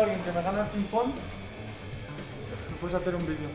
alguien que me gana el ping-pong, puedes hacer un vídeo.